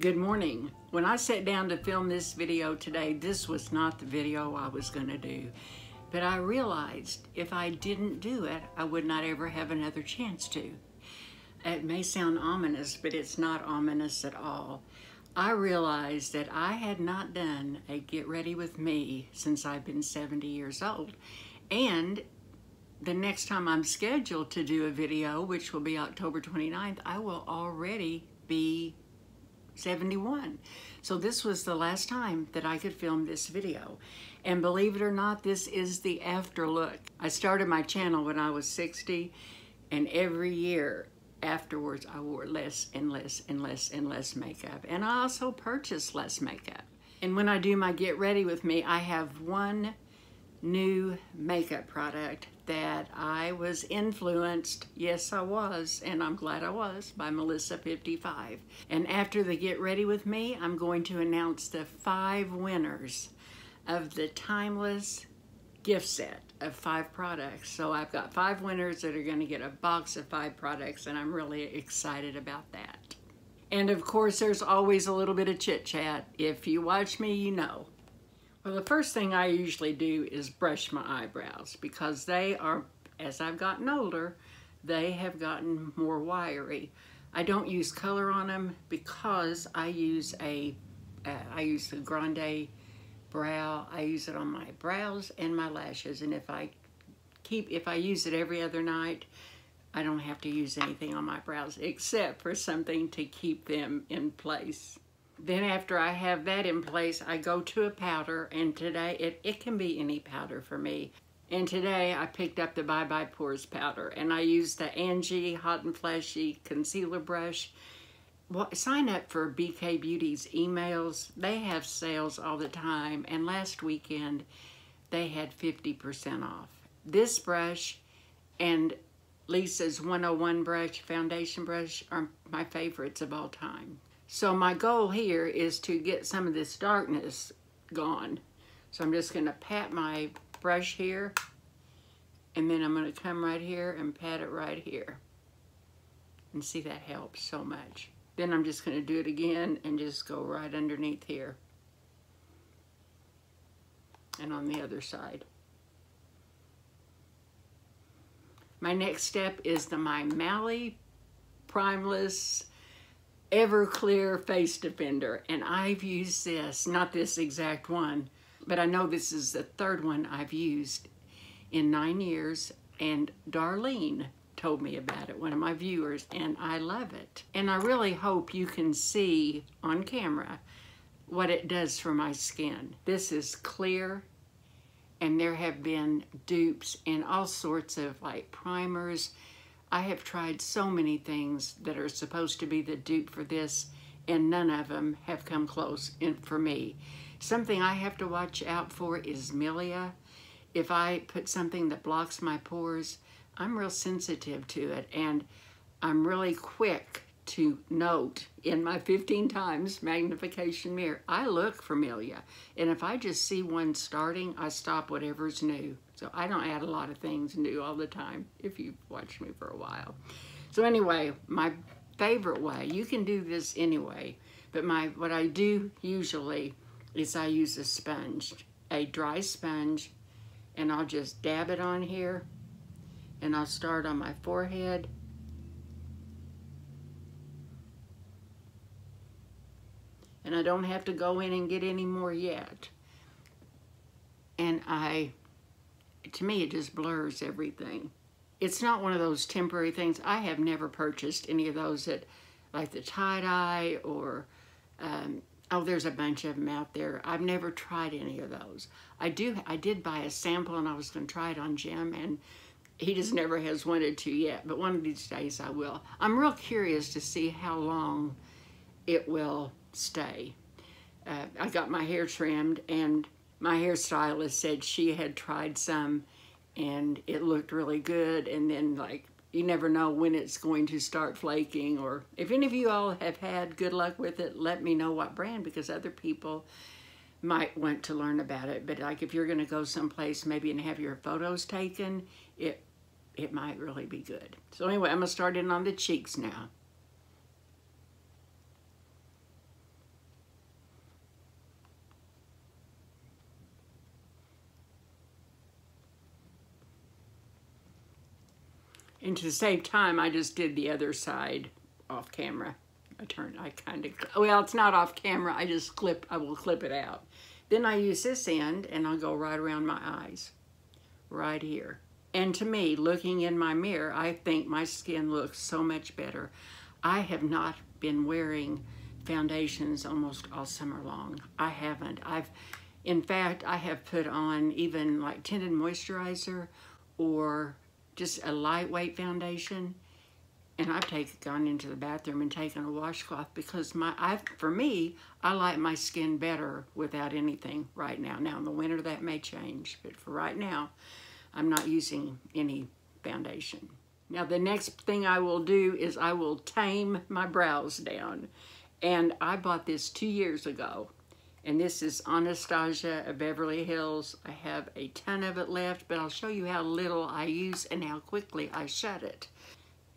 Good morning. When I sat down to film this video today, this was not the video I was going to do. But I realized if I didn't do it, I would not ever have another chance to. It may sound ominous, but it's not ominous at all. I realized that I had not done a Get Ready With Me since I've been 70 years old. And the next time I'm scheduled to do a video, which will be October 29th, I will already be 71. So this was the last time that I could film this video. And believe it or not, this is the after look. I started my channel when I was 60 and every year afterwards I wore less and less and less and less makeup. And I also purchased less makeup. And when I do my get ready with me, I have one new makeup product that I was influenced, yes I was, and I'm glad I was, by Melissa55. And after the Get Ready With Me, I'm going to announce the five winners of the Timeless gift set of five products. So I've got five winners that are gonna get a box of five products and I'm really excited about that. And of course, there's always a little bit of chit chat. If you watch me, you know. Well, the first thing I usually do is brush my eyebrows because they are, as I've gotten older, they have gotten more wiry. I don't use color on them because I use a, uh, I use the Grande brow. I use it on my brows and my lashes. And if I keep, if I use it every other night, I don't have to use anything on my brows except for something to keep them in place. Then after I have that in place, I go to a powder and today, it, it can be any powder for me. And today I picked up the Bye Bye Pores powder and I used the Angie Hot and Flashy Concealer Brush. Well, sign up for BK Beauty's emails. They have sales all the time and last weekend they had 50% off. This brush and Lisa's 101 brush, foundation brush, are my favorites of all time. So my goal here is to get some of this darkness gone. So I'm just gonna pat my brush here and then I'm gonna come right here and pat it right here. And see that helps so much. Then I'm just gonna do it again and just go right underneath here. And on the other side. My next step is the My Mally Primeless Evercolor Face Defender. And I've used this, not this exact one, but I know this is the third one I've used in nine years. And Darlene told me about it, one of my viewers, and I love it. And I really hope you can see on camera what it does for my skin. This is clear, and there have been dupes and all sorts of like primers, I have tried so many things that are supposed to be the dupe for this, and none of them have come close in, for me. Something I have to watch out for is milia. If I put something that blocks my pores, I'm real sensitive to it, and I'm really quick to note in my 15 times magnification mirror, I look for milia. And if I just see one starting, I stop whatever's new. So I don't add a lot of things new all the time if you've watched me for a while. So anyway, my favorite way, you can do this anyway, but my what I do usually is I use a sponge, a dry sponge, and I'll just dab it on here, and I'll start on my forehead, and I don't have to go in and get any more yet. And I, to me, it just blurs everything. It's not one of those temporary things. I have never purchased any of those that, like the tie-dye or, um, oh, there's a bunch of them out there. I've never tried any of those. I do, I did buy a sample and I was gonna try it on Jim and he just never has wanted to yet, but one of these days I will. I'm real curious to see how long it will stay. Uh, I got my hair trimmed and my hairstylist said she had tried some and it looked really good. And then like you never know when it's going to start flaking or if any of you all have had good luck with it let me know what brand because other people might want to learn about it. But like if you're going to go someplace maybe and have your photos taken it it might really be good. So anyway I'm gonna start in on the cheeks now And to save time, I just did the other side off camera. I turn, I kind of, well, it's not off camera. I just clip, I will clip it out. Then I use this end and I'll go right around my eyes, right here. And to me, looking in my mirror, I think my skin looks so much better. I have not been wearing foundations almost all summer long. I haven't. I've, in fact, I have put on even like tinted moisturizer or just a lightweight foundation and I've taken gone into the bathroom and taken a washcloth because my I for me I like my skin better without anything right now. Now in the winter that may change, but for right now I'm not using any foundation. Now the next thing I will do is I will tame my brows down. And I bought this two years ago. And this is Anastasia of Beverly Hills. I have a ton of it left, but I'll show you how little I use and how quickly I shut it.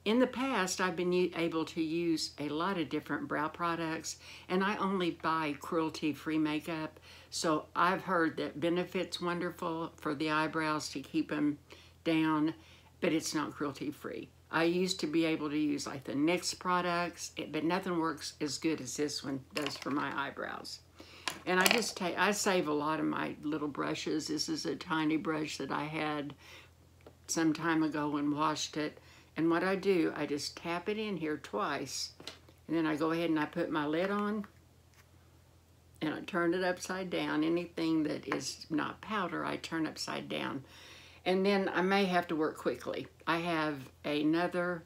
In the past, I've been able to use a lot of different brow products, and I only buy cruelty-free makeup. So I've heard that Benefit's wonderful for the eyebrows to keep them down, but it's not cruelty-free. I used to be able to use like the NYX products, but nothing works as good as this one does for my eyebrows. And I just take, I save a lot of my little brushes. This is a tiny brush that I had some time ago and washed it. And what I do, I just tap it in here twice, and then I go ahead and I put my lid on, and I turn it upside down. Anything that is not powder, I turn upside down. And then I may have to work quickly. I have another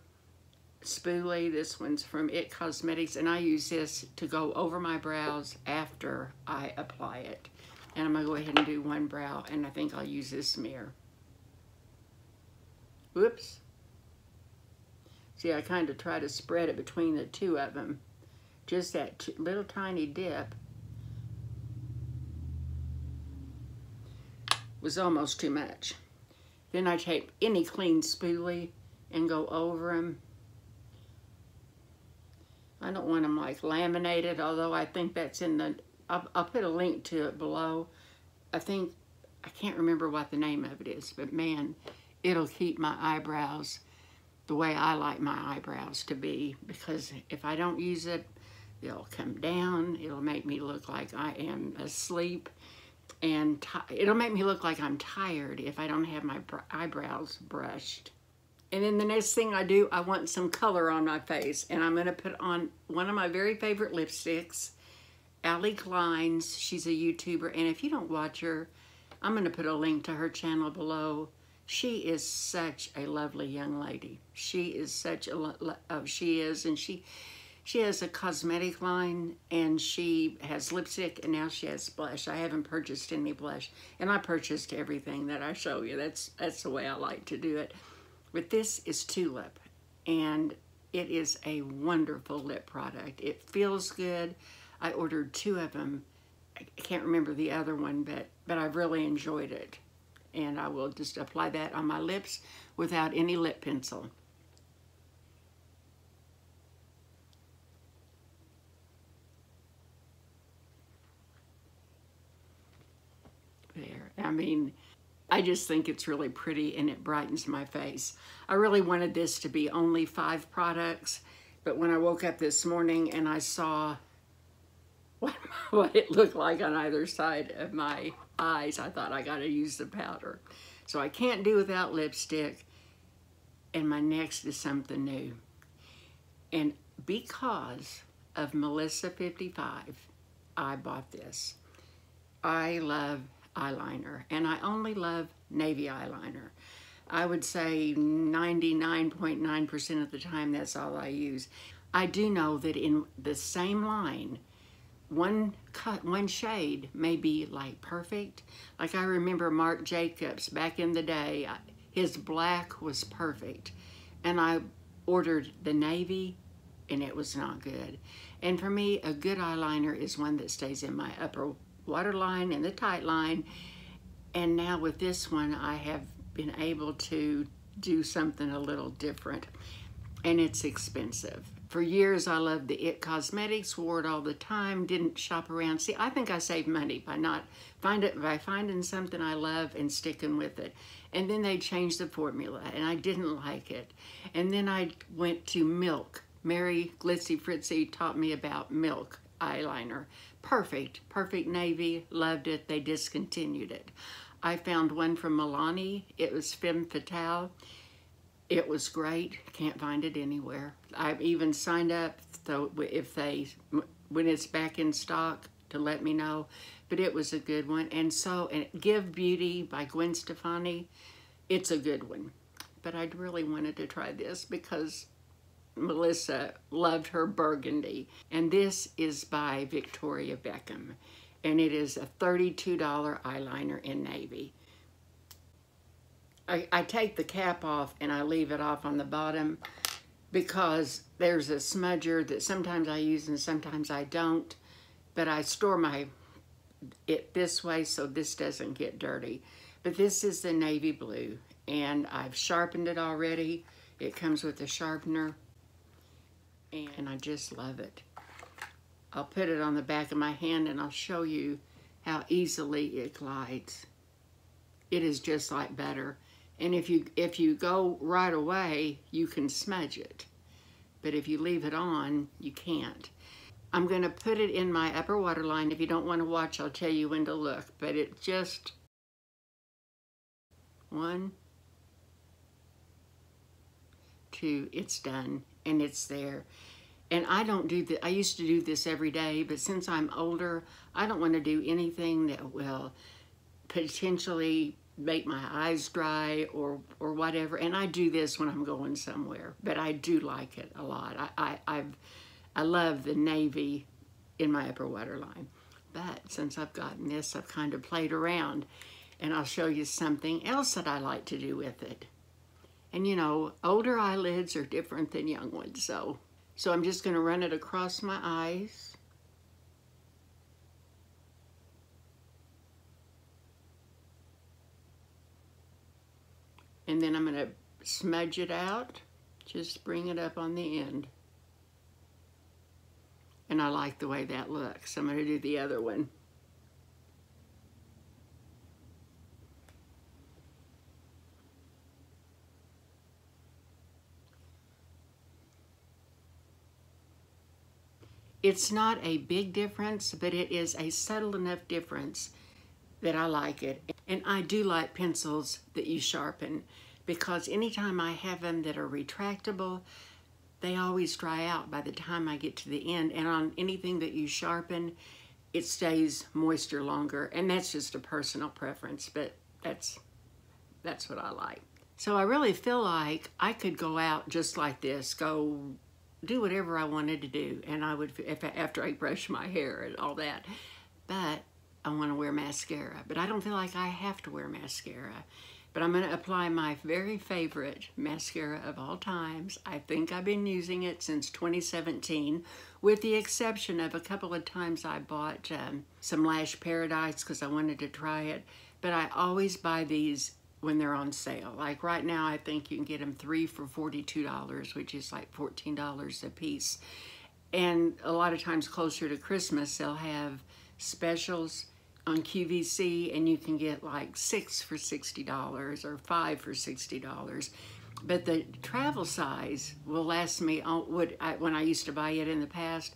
spoolie. This one's from IT Cosmetics, and I use this to go over my brows after I apply it. And I'm gonna go ahead and do one brow, and I think I'll use this mirror. Whoops. See, I kind of try to spread it between the two of them. Just that little tiny dip was almost too much. Then I take any clean spoolie and go over them. I don't want them like laminated, although I think that's in the, I'll, I'll put a link to it below. I think, I can't remember what the name of it is, but man, it'll keep my eyebrows the way I like my eyebrows to be because if I don't use it, they'll come down. It'll make me look like I am asleep and it'll make me look like I'm tired if I don't have my eyebrows brushed. And then the next thing I do, I want some color on my face and I'm going to put on one of my very favorite lipsticks, Allie Glines. She's a YouTuber and if you don't watch her, I'm going to put a link to her channel below. She is such a lovely young lady. She is such a, uh, she is, and she, she has a cosmetic line and she has lipstick and now she has blush. I haven't purchased any blush and I purchased everything that I show you. That's, that's the way I like to do it. But this is Tulip and it is a wonderful lip product. It feels good. I ordered two of them. I can't remember the other one, but, but I've really enjoyed it and I will just apply that on my lips without any lip pencil. There, I mean, I just think it's really pretty and it brightens my face. I really wanted this to be only five products, but when I woke up this morning and I saw what, what it looked like on either side of my eyes, I thought I gotta use the powder. So I can't do without lipstick. And my next is something new. And because of Melissa 55, I bought this. I love eyeliner and I only love navy eyeliner. I would say 99.9% .9 of the time that's all I use. I do know that in the same line, one cut, one shade may be like perfect. Like I remember Marc Jacobs back in the day, his black was perfect. And I ordered the navy and it was not good. And for me, a good eyeliner is one that stays in my upper waterline and the tight line. And now with this one, I have been able to do something a little different. And it's expensive For years, I loved the IT Cosmetics, wore it all the time, didn't shop around. See, I think I saved money by not find it by finding something I love and sticking with it. And then they changed the formula, and I didn't like it. And then I went to Milk. Mary Glitzy Fritzy taught me about Milk eyeliner. Perfect, perfect navy, loved it. They discontinued it. I found one from Milani. It was Femme Fatale. It was great. Can't find it anywhere. I've even signed up so if they, when it's back in stock, to let me know. But it was a good one. And so, and GXVE Beauty by Gwen Stefani, it's a good one. But I really wanted to try this because Melissa loved her burgundy. And this is by Victoria Beckham. And it is a $32 eyeliner in navy. I, I take the cap off and I leave it off on the bottom because there's a smudger that sometimes I use and sometimes I don't. But I store my it this way so this doesn't get dirty. But this is the navy blue and I've sharpened it already. It comes with a sharpener and I just love it. I'll put it on the back of my hand and I'll show you how easily it glides. It is just like butter. And if you, if you go right away, you can smudge it. But if you leave it on, you can't. I'm gonna put it in my upper waterline. If you don't wanna watch, I'll tell you when to look. But it just, one, two, it's done and it's there. And I don't do that. I used to do this every day, but since I'm older, I don't want to do anything that will potentially make my eyes dry or or whatever. And I do this when I'm going somewhere, but I do like it a lot. I I I've, I love the navy in my upper waterline. But since I've gotten this, I've kind of played around. And I'll show you something else that I like to do with it. And you know, older eyelids are different than young ones, so so I'm just going to run it across my eyes. And then I'm going to smudge it out, just bring it up on the end. And I like the way that looks. I'm to do the other one. It's not a big difference, but it is a subtle enough difference that I like it. And I do like pencils that you sharpen because anytime I have them that are retractable, they always dry out by the time I get to the end. And on anything that you sharpen, it stays moisture longer. And that's just a personal preference, but that's, that's what I like. So I really feel like I could go out just like this, go do whatever I wanted to do. And I would, if, after I brush my hair and all that. But I want to wear mascara. But I don't feel like I have to wear mascara. But I'm going to apply my very favorite mascara of all times. I think I've been using it since 2017, with the exception of a couple of times I bought um, some Lash Paradise because I wanted to try it. But I always buy these when they're on sale. Like right now, I think you can get them three for $42, which is like $14 a piece. And a lot of times closer to Christmas, they'll have specials on QVC and you can get like six for $60 or five for $60. But the travel size will last me, uh, would I, when I used to buy it in the past,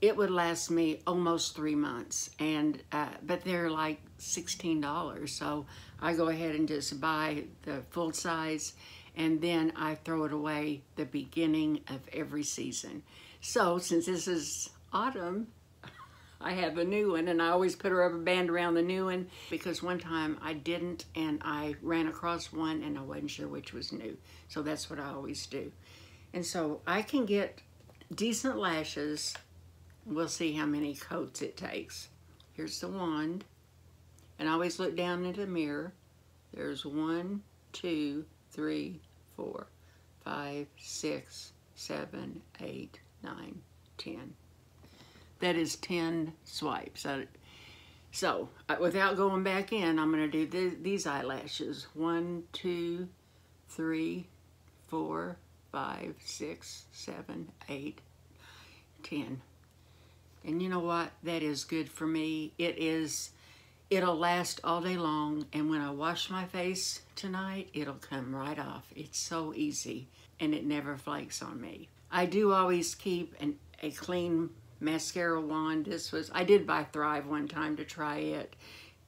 it would last me almost three months. And uh, But they're like $16. So I go ahead and just buy the full size and then I throw it away the beginning of every season. So since this is autumn, I have a new one and I always put a rubber band around the new one because one time I didn't and I ran across one and I wasn't sure which was new. So that's what I always do. And so I can get decent lashes. We'll see how many coats it takes. Here's the wand. And always look down into the mirror. There's one, two, three, four, five, six, seven, eight, nine, ten. That is 10 swipes. so, uh, without going back in, I'm going to do these eyelashes. One, two, three, four, five, six, seven, eight, ten. 10. And you know what? That is good for me. It is, it'll last all day long. And when I wash my face tonight, it'll come right off. It's so easy and it never flakes on me. I do always keep an, a clean mascara wand. This was, I did buy Thrive one time to try it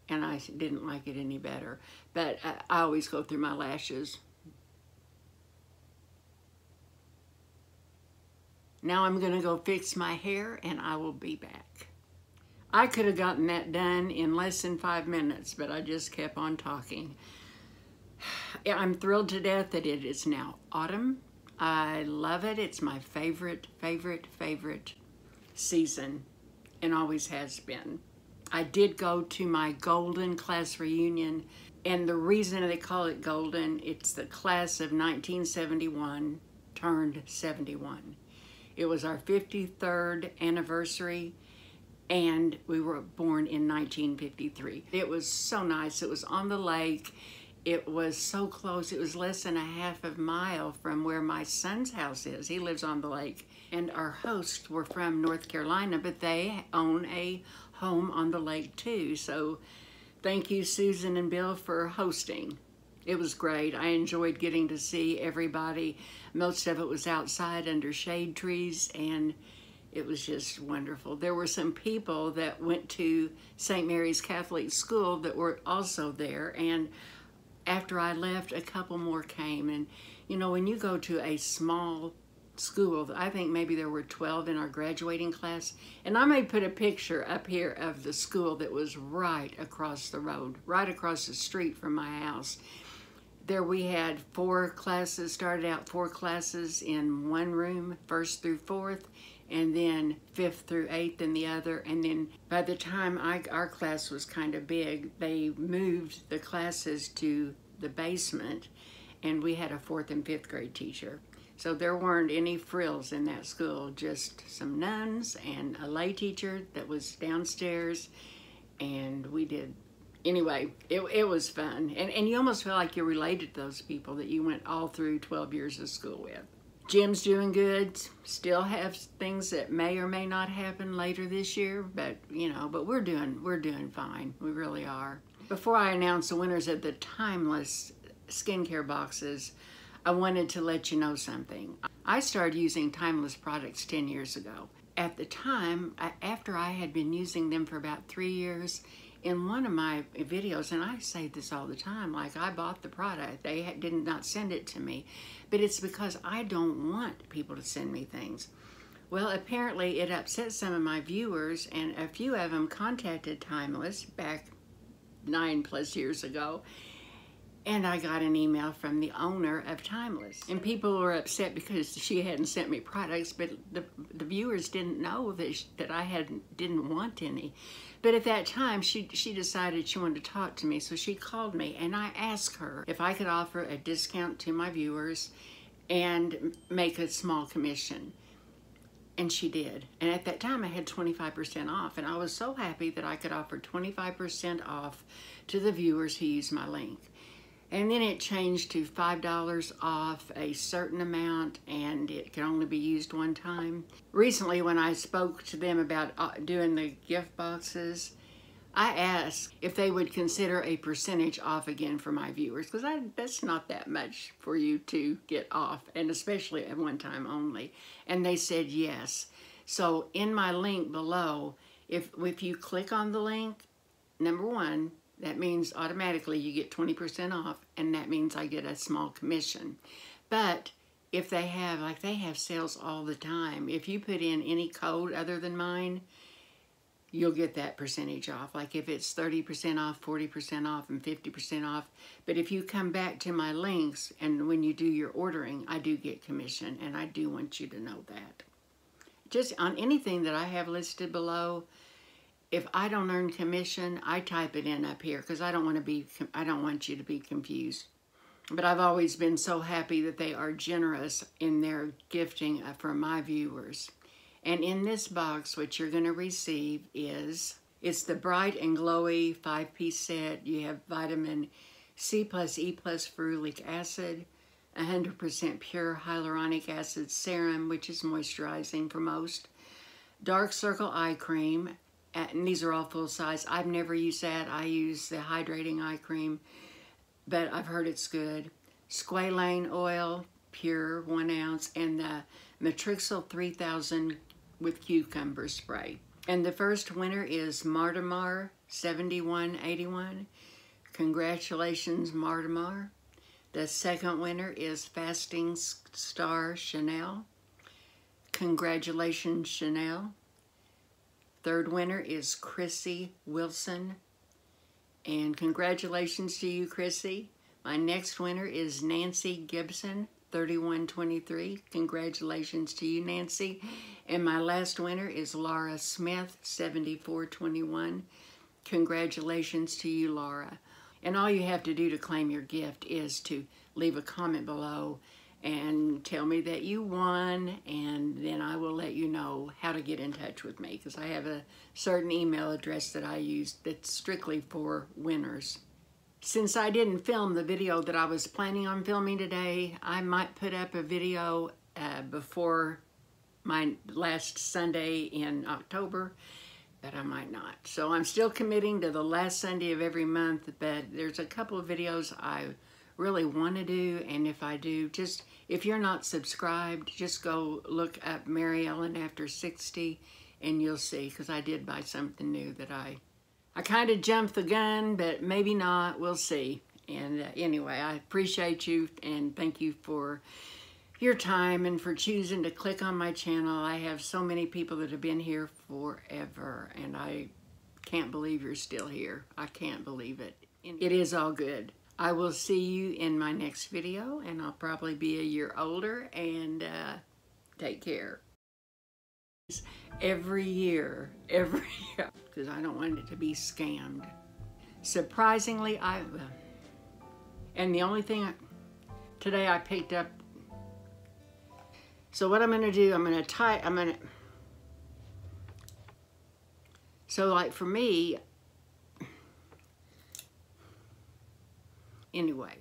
and I didn't like it any better. But I, I always go through my lashes Now I'm going to go fix my hair and I will be back. I could have gotten that done in less than five minutes, but I just kept on talking. I'm thrilled to death that it is now autumn. I love it. It's my favorite, favorite, favorite season and always has been. I did go to my golden class reunion and the reason they call it golden, it's the class of 1971 turned 71. It was our 53rd anniversary and we were born in 1953. It was so nice. It was on the lake. It was so close. It was less than a half a mile from where my son's house is. He lives on the lake. And our hosts were from North Carolina, but they own a home on the lake too. So thank you, Susan and Bill, for hosting. It was great. I enjoyed getting to see everybody. Most of it was outside under shade trees and it was just wonderful. There were some people that went to St. Mary's Catholic School that were also there and after I left, a couple more came. And you know, when you go to a small school, I think maybe there were 12 in our graduating class, and I may put a picture up here of the school that was right across the road, right across the street from my house there we had four classes, started out four classes in one room, first through fourth, and then fifth through eighth in the other. And then by the time I, our class was kind of big, they moved the classes to the basement, and we had a fourth and fifth grade teacher. So there weren't any frills in that school, just some nuns and a lay teacher that was downstairs, and we did anyway, it, it was fun. And, and you almost feel like you're related to those people that you went all through 12 years of school with. Jim's doing good. Still have things that may or may not happen later this year, but you know, but we're doing we're doing fine. We really are. Before I announce the winners of the Timeless skincare boxes, I wanted to let you know something. I started using Timeless products 10 years ago. At the time, after I had been using them for about three years, in one of my videos, and I say this all the time, like I bought the product, they did not send it to me, but it's because I don't want people to send me things. Well, apparently it upset some of my viewers, and a few of them contacted Timeless back nine plus years ago, and I got an email from the owner of Timeless. And people were upset because she hadn't sent me products, but the, the viewers didn't know that, that I hadn't, didn't want any. But at that time, she, she decided she wanted to talk to me, so she called me, and I asked her if I could offer a discount to my viewers and make a small commission. And she did. And at that time, I had 25% off, and I was so happy that I could offer 25% off to the viewers who use my link. And then it changed to $5 off a certain amount and it can only be used one time. Recently, when I spoke to them about uh, doing the gift boxes, I asked if they would consider a percentage off again for my viewers because that's not that much for you to get off and especially at one time only. And they said yes. So in my link below, if, if you click on the link, number one, that means automatically you get 20% off and that means I get a small commission. But if they have, like they have sales all the time, if you put in any code other than mine, you'll get that percentage off. Like if it's 30% off, 40% off, and 50% off. But if you come back to my links and when you do your ordering, I do get commission and I do want you to know that. Just on anything that I have listed below, if I don't earn commission, I type it in up here because I don't want to be, I don't want you to be confused. But I've always been so happy that they are generous in their gifting uh, for my viewers. And in this box, what you're going to receive is, it's the Bright and Glowy five-piece set. You have vitamin C plus E plus ferulic acid, 100% pure hyaluronic acid serum, which is moisturizing for most, Dark Circle Eye Cream, and these are all full size. I've never used that. I use the hydrating eye cream, but I've heard it's good. Squalane oil, pure, one ounce, and the Matrixyl 3000 with cucumber spray. And the first winner is Martimar 7181. Congratulations, Martimar. The second winner is Fasting Star Chanel. Congratulations, Chanel. Third winner is Chrissy Wilson. And congratulations to you, Chrissy. My next winner is Nancy Gibson, 3123. Congratulations to you, Nancy. And my last winner is Laura Smith, 7421. Congratulations to you, Laura. And all you have to do to claim your gift is to leave a comment below and tell me that you won and then I will let you know how to get in touch with me because I have a certain email address that I use that's strictly for winners. Since I didn't film the video that I was planning on filming today, I might put up a video uh, before my last Sunday in October, but I might not. So I'm still committing to the last Sunday of every month, but there's a couple of videos I really want to do, and if I do, just, if you're not subscribed, just go look up Mary Ellen After 60, and you'll see, because I did buy something new that I I kind of jumped the gun, but maybe not. We'll see. And uh, anyway, I appreciate you and thank you for your time and for choosing to click on my channel. I have so many people that have been here forever and I can't believe you're still here. I can't believe it. It is all good. I will see you in my next video and I'll probably be a year older and uh, take care every year, every year, because I don't want it to be scammed. Surprisingly, I, and the only thing, I, today I picked up, so what I'm going to do, I'm going to tie, I'm going to, so like for me, anyway,